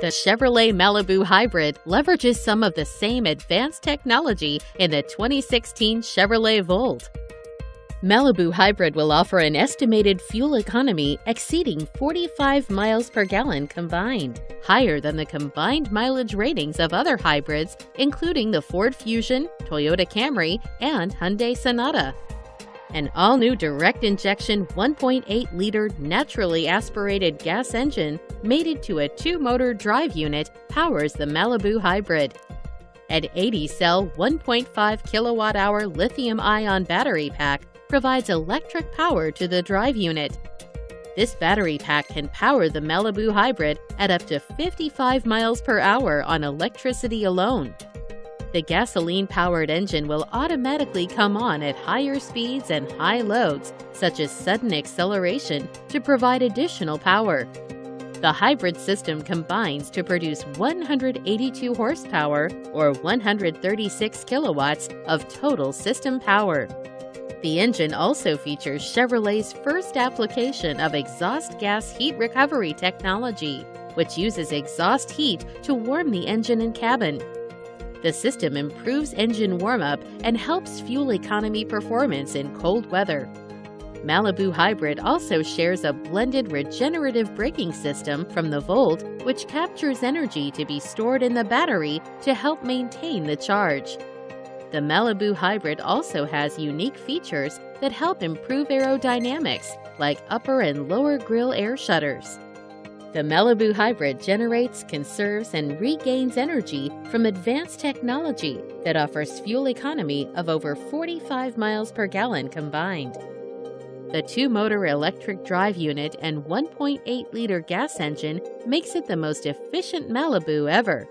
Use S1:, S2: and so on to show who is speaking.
S1: The Chevrolet Malibu Hybrid leverages some of the same advanced technology in the 2016 Chevrolet Volt. Malibu Hybrid will offer an estimated fuel economy exceeding 45 miles per gallon combined, higher than the combined mileage ratings of other hybrids, including the Ford Fusion, Toyota Camry, and Hyundai Sonata. An all new direct injection 1.8 liter naturally aspirated gas engine mated to a two motor drive unit powers the Malibu Hybrid. An 80 cell 1.5 kilowatt hour lithium ion battery pack provides electric power to the drive unit. This battery pack can power the Malibu Hybrid at up to 55 miles per hour on electricity alone. The gasoline powered engine will automatically come on at higher speeds and high loads, such as sudden acceleration, to provide additional power. The hybrid system combines to produce 182 horsepower or 136 kilowatts of total system power. The engine also features Chevrolet's first application of exhaust gas heat recovery technology, which uses exhaust heat to warm the engine and cabin. The system improves engine warm-up and helps fuel economy performance in cold weather. Malibu Hybrid also shares a blended regenerative braking system from the Volt, which captures energy to be stored in the battery to help maintain the charge. The Malibu Hybrid also has unique features that help improve aerodynamics, like upper and lower grille air shutters. The Malibu Hybrid generates, conserves, and regains energy from advanced technology that offers fuel economy of over 45 miles per gallon combined. The two motor electric drive unit and 1.8 liter gas engine makes it the most efficient Malibu ever.